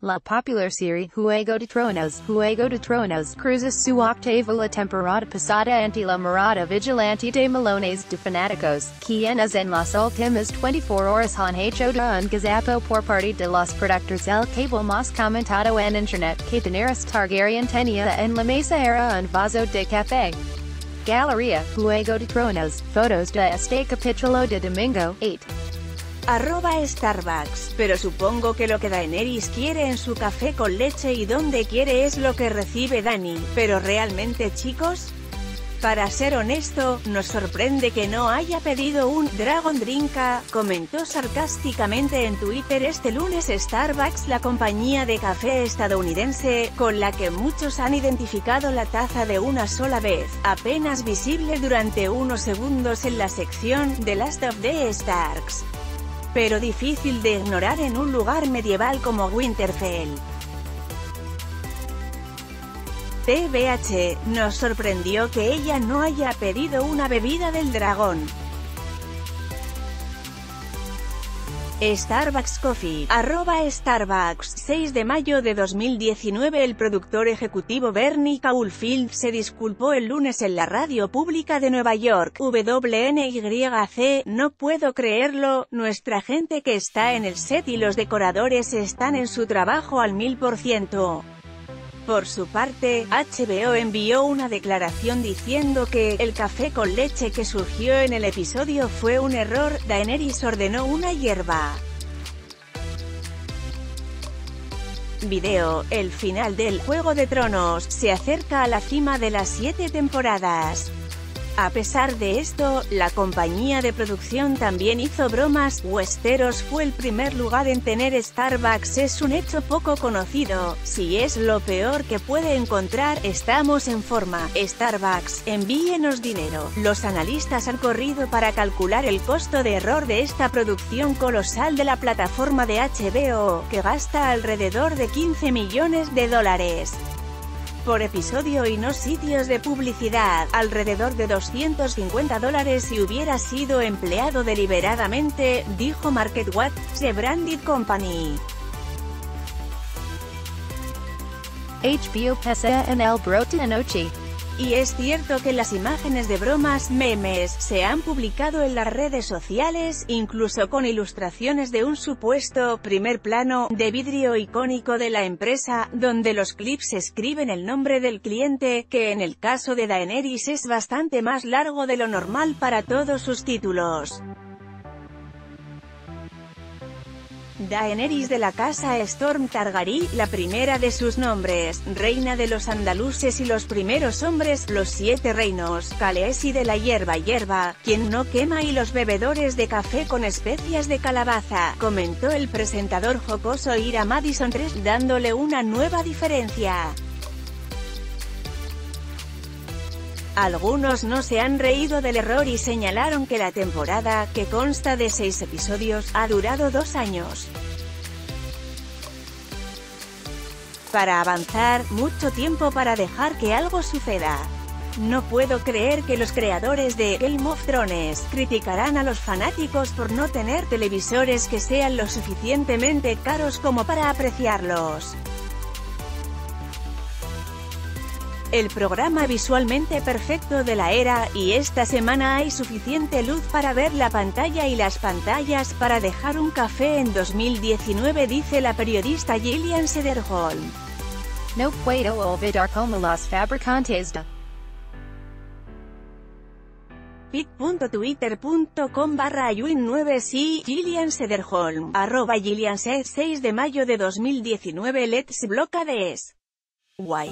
La popular serie Juego de Tronos, Juego de Tronos, cruza su octava la temporada pasada ante la mirada vigilante de melones de fanáticos, quienes en las últimas 24 horas han hecho de un gazapo por parte de los productores el cable más comentado en internet que Daenerys Targaryen tenía en la mesa era un vaso de café. Galería, Juego de Tronos, fotos de este capítulo de domingo, 8 arroba Starbucks, pero supongo que lo que Daenerys quiere en su café con leche y donde quiere es lo que recibe Dani, pero realmente chicos, para ser honesto, nos sorprende que no haya pedido un Dragon Drinka, comentó sarcásticamente en Twitter este lunes Starbucks la compañía de café estadounidense, con la que muchos han identificado la taza de una sola vez, apenas visible durante unos segundos en la sección The Last of the Starks pero difícil de ignorar en un lugar medieval como Winterfell. TBH, nos sorprendió que ella no haya pedido una bebida del dragón. Starbucks Coffee, arroba Starbucks, 6 de mayo de 2019 El productor ejecutivo Bernie Caulfield se disculpó el lunes en la radio pública de Nueva York, WNYC, no puedo creerlo, nuestra gente que está en el set y los decoradores están en su trabajo al mil por ciento. Por su parte, HBO envió una declaración diciendo que el café con leche que surgió en el episodio fue un error, Daenerys ordenó una hierba. Video, el final del Juego de Tronos, se acerca a la cima de las siete temporadas. A pesar de esto, la compañía de producción también hizo bromas, Westeros fue el primer lugar en tener Starbucks. Es un hecho poco conocido, si es lo peor que puede encontrar, estamos en forma, Starbucks, envíenos dinero. Los analistas han corrido para calcular el costo de error de esta producción colosal de la plataforma de HBO, que gasta alrededor de 15 millones de dólares por episodio y no sitios de publicidad, alrededor de 250 dólares si hubiera sido empleado deliberadamente, dijo MarketWatch, The Branded Company. HBO brote anoche. Y es cierto que las imágenes de bromas, memes, se han publicado en las redes sociales, incluso con ilustraciones de un supuesto primer plano de vidrio icónico de la empresa, donde los clips escriben el nombre del cliente, que en el caso de Daenerys es bastante más largo de lo normal para todos sus títulos. Daenerys de la casa Storm Targaryen, la primera de sus nombres, reina de los andaluces y los primeros hombres, los siete reinos, Khaleesi de la hierba hierba, quien no quema y los bebedores de café con especias de calabaza, comentó el presentador jocoso Ira Madison 3, dándole una nueva diferencia. Algunos no se han reído del error y señalaron que la temporada, que consta de seis episodios, ha durado dos años. Para avanzar, mucho tiempo para dejar que algo suceda. No puedo creer que los creadores de Game of Thrones criticarán a los fanáticos por no tener televisores que sean lo suficientemente caros como para apreciarlos. El programa visualmente perfecto de la era, y esta semana hay suficiente luz para ver la pantalla y las pantallas para dejar un café en 2019 dice la periodista Gillian Sederholm. No puedo olvidar como los fabricantes de bit.twitter.com barra 9 si Gillian Sederholm, arroba Gillian 6 de mayo de 2019 Let's Blockades. Guay.